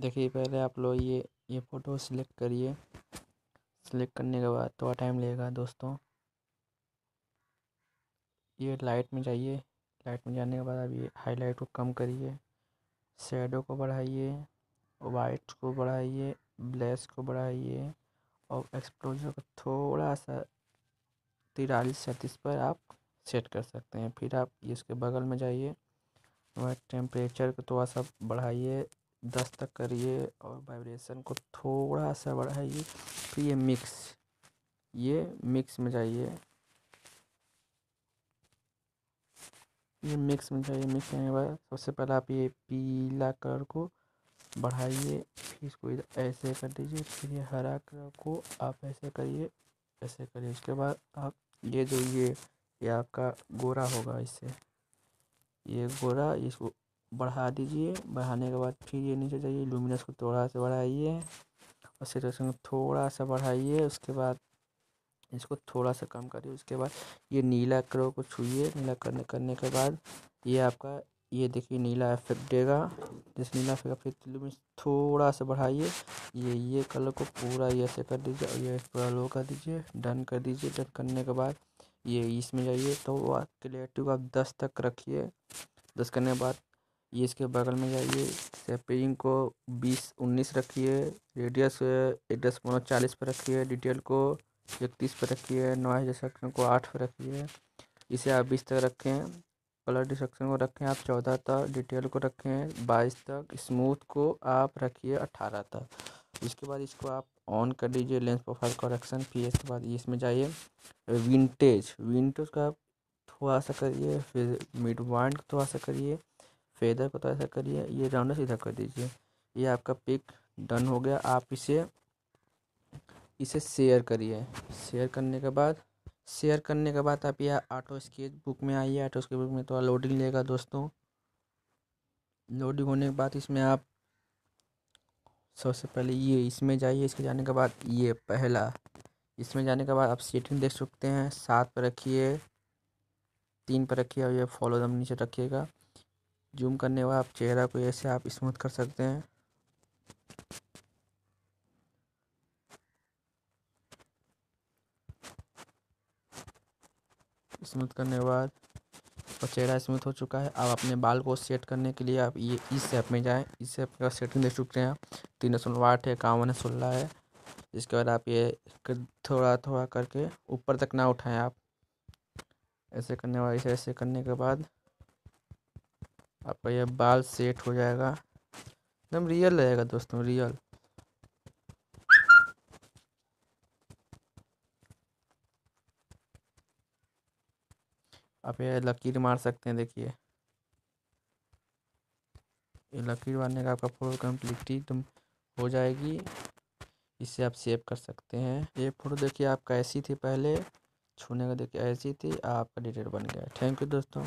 देखिए, पहले आप लोग ये ये फ़ोटो सिलेक्ट करिए। सिलेक्ट करने के बाद थोड़ा टाइम लगेगा दोस्तों। ये लाइट में जाइए। लाइट में जाने के बाद अब ये हाईलाइट को कम करिए। शेडो को बढ़ाइए। वाइट को बढ़ाइए। ब्लैक को बढ़ाइए। और एक्सप्लोजर को थोड़ा सा तिरालीस सैंतीस पर आप सेट कर सकते हैं। फिर आप इसके बगल में जाइए। और टेम्परेचर को थोड़ा सा बढ़ाइए। दस तक करिए और वाइब्रेशन को थोड़ा सा बढ़ाइए। फिर ये मिक्स ये मिक्स में जाइए। ये मिक्स में जाइए मिक्स करने के बाद सबसे पहले आप ये पीला कलर को बढ़ाइए, फिर इसको ऐसे कर दीजिए, फिर ये हरा कलर को आप ऐसे करिए ऐसे करिए। उसके बाद आप, ये जो ये ये आपका गोरा होगा इससे। ये गोरा, इसको बढ़ा दीजिए। बढ़ाने के बाद फिर ये नीचे जाइए लुमिनस को थोड़ा सा बढ़ाइए और सेटेशन को थोड़ा सा बढ़ाइए, उसके बाद इसको थोड़ा सा कम करिए। उसके बाद ये नीला कलर को छूइए। नीला करने करने के बाद ये आपका, ये देखिए नीला इफ़ेक्ट देगा। जिस नीला इफ़ेक्ट फिर थोड़ा सा बढ़ाइए, ये ये कलर को पूरा ऐसे कर दीजिए और ये पूरा लो कर दीजिए। डन कर दीजिए। डन करने के बाद ये इसमें जाइए तो क्लियरिटी को आप दस तक रखिए। दस करने के बाद ये इसके बगल में जाइए। सेपरिंग को बीस उन्नीस रखिए। रेडियस एड्रेस पोनो चालीस पर रखिए। डिटेल को इकतीस पर रखिए। नॉइज़ डिस्ट्रक्शन को आठ पर रखिए। इसे आप बीस तक रखें। कलर डिस्ट्रक्शन को रखें आप चौदह तक। डिटेल को रखें बाईस तक। स्मूथ को आप रखिए अट्ठारह तक। उसके बाद इसको आप ऑन कर दीजिए लेंस प्रोफ़ाइल करेक्शन। फिर इसके बाद इसमें जाइए। विंटेज विंटेज का आप थोड़ा सा करिए। फिर मिड वाइंड थोड़ा सा करिए। फेदर को थोड़ा सा करिए, ये राउंड सीधा कर दीजिए। ये आपका पिक डन हो गया। आप इसे इसे शेयर करिए। शेयर करने के बाद शेयर करने के बाद आप यह ऑटो स्केच बुक में आइए। ऑटो स्केच बुक में थोड़ा लोडिंग लेगा दोस्तों। लोडिंग होने के बाद इसमें आप, सबसे पहले ये इसमें जाइए। इसके जाने के बाद ये पहला, इसमें जाने के बाद आप सेटिंग देख सकते हैं। सात पर रखिए, तीन पर रखिए और ये फॉलो दम नीचे रखिएगा। जूम करने बाद आप चेहरा को ऐसे आप स्मूथ कर सकते हैं। स्मूथ करने के बाद, और चेहरा स्मूथ हो चुका है अब अपने बाल को सेट करने के लिए आप ये इस ऐप में जाएँ। इस ऐप का सेटिंग देख सकते हैं आप, तीन सौ आठ है, इक्यावन है, सोलह है। इसके बाद आप ये थोड़ा थोड़ा करके ऊपर तक ना उठाएँ आप। ऐसे करने वाले ऐसे ऐसे करने के बाद आपका ये बाल सेट हो जाएगा। एकदम रियल रहेगा दोस्तों रियल आप ये लकीर मार सकते हैं, देखिए। ये लकीर मारने का आपका फ़ोटो कम्प्लीटली तुम हो जाएगी। इसे आप सेव कर सकते हैं। ये फ़ोटो देखिए आपका ऐसी थी पहले? छूने का देखिए, ऐसी थी, आपका डिटेल बन गया। थैंक यू दोस्तों।